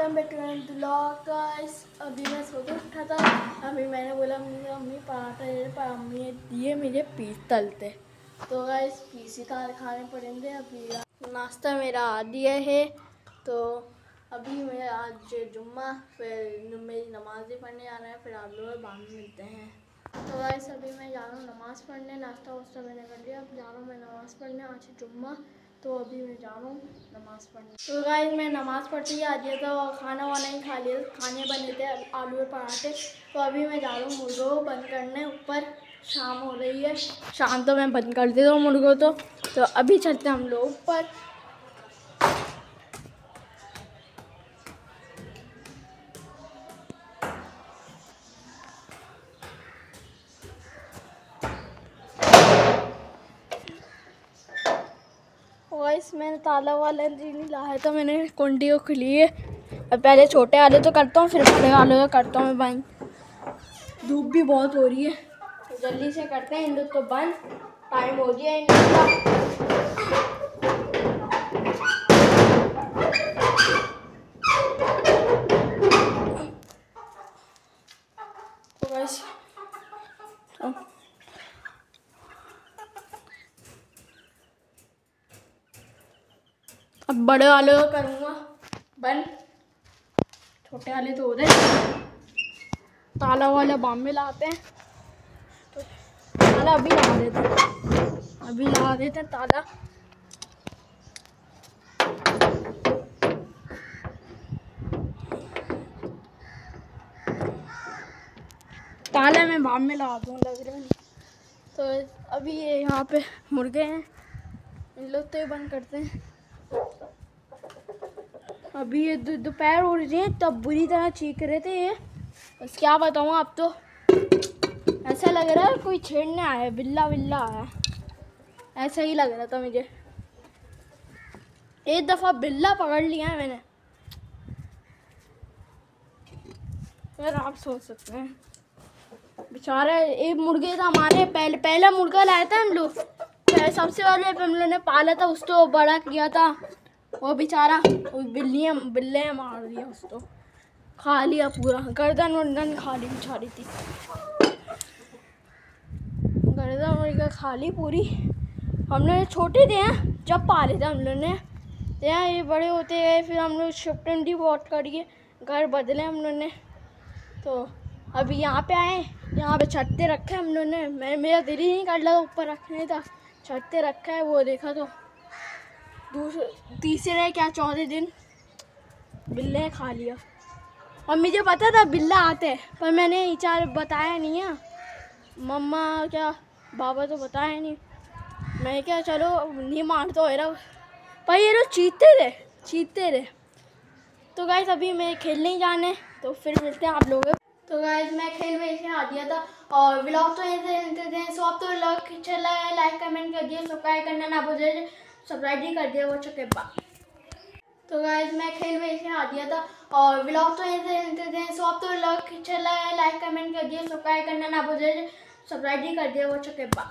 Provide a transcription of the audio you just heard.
Welcome back to my blog guys अभी मैं के उठा था। अभी मैंने बोला मम्मी अम्मी पराठा दे पर अम्मी ने दिए मुझे पीस तलते। तो गाइस पीस ही ताल खाने पड़ेंगे अभी। नाश्ता मेरा आ दिया है। तो अभी मैं आज जुम्मा, फिर मेरी नमाज़ भी पढ़ने जाना है, फिर आप लोग में मिलते हैं। तो गाइस अभी मैं जा रहा हूँ नमाज़ पढ़ने। नाश्ता वास्ता मैंने कर लिया। अब जा रहा हूँ मैं नमाज़ पढ़ने, आज जुम्मा। तो अभी मैं जा रहा हूँ नमाज़ पढ़ने। तो गाय मैं नमाज़ पढ़ती ही आ गया था और खाना वाना ही खा लिया खाने बने थे, आलू के पराठे। तो अभी मैं जा रहा हूँ मुर्गों को बंद करने, ऊपर शाम हो रही है। शाम तो मैं बंद कर देता हूँ मुर्गो तो। तो अभी चलते हैं हम लोग ऊपर। गाइस मैंने ताला वाला नहीं लाया था, मैंने कुंडी को खुली है अब पहले छोटे वाले तो करता हूँ, फिर बड़े वाले तो करता हूँ मैं बंद धूप भी बहुत हो रही है। तो जल्दी से करते हैं लोग को बंद टाइम हो गया लोग का तो गाइस अब बड़े वाले करूँगा। बंद छोटे वाले तो हो गए ताला वाला बाम में लाते हैं। तो ताला अभी लगा देते हैं। अभी लगा देते हैं ताला। ताला मैं बाम में लगा दूँ, लग रहा नहीं तो अभी ये यहाँ पे मुर्गे हैं। इन लोग तो ये बंद करते हैं। अभी ये दोपहर हो रही है, तब बुरी तरह चीख रहे थे ये। बस क्या बताऊँ आप तो। ऐसा लग रहा है कोई छेड़ने आया है, बिल्ला बिल्ला आया ऐसा ही लग रहा था मुझे। एक दफ़ा बिल्ला पकड़ लिया है मैंने। यार आप सोच सकते हैं। बेचारा एक मुर्गे था हमारे, पहले पहला मुर्गा लाया था हम लोग। सबसे पहले हम लोग ने पाला था, उसको बड़ा किया था। वो बेचारा बिल्लियाँ, बिल्ले मार दिया उसको। खा लिया पूरा। गर्दन वर्दन खा ली बेचारी थी। गर्दन वर्दन खा ली पूरी। हम लोग छोटे थे, हैं? जब पाले थे हम लोग ने। तो ये बड़े होते गए, फिर हम लोग शिफ्ट बहुत करिए घर बदले हम लोग ने। तो अभी यहाँ पे आए। यहाँ पे छत्ते रखे हम लोग ने। मैं, मेरा दिल ही नहीं कर लगा ऊपर रखने था छत्ते रखा है, वो देखा तो। तीसरे क्या, चौथे दिन? बिल्ले खा लिया। और मुझे पता था बिल्ला आते पर मैंने चार बताया नहीं है। मम्मा क्या, बाबा तो बताया नहीं। मैं क्या, चलो, नहीं मारता हो रहा पर ये लोग चीते थे चीते थे। तो गाइस अभी मैं खेलने ही जाने तो फिर मिलते हैं आप लोग तो गाइस मैं खेल में इसे आ दिया था, और ब्लॉग तो ऐसे सो आप तो ब्लॉग अच्छा लगा लाइक कमेंट कर दिए सब्सक्राइब करना ना भूलिए सब्सक्राइब ही कर दिया वो चुके तो गाइस मैं खेल में इसे आ दिया था और ब्लॉग तो ऐसे सो आप तो ब्लॉग अच्छा लगा लाइक कमेंट कर दिए सब्सक्राइब करना ना भूल सब्सक्राइब ही कर दिया वो चुके बा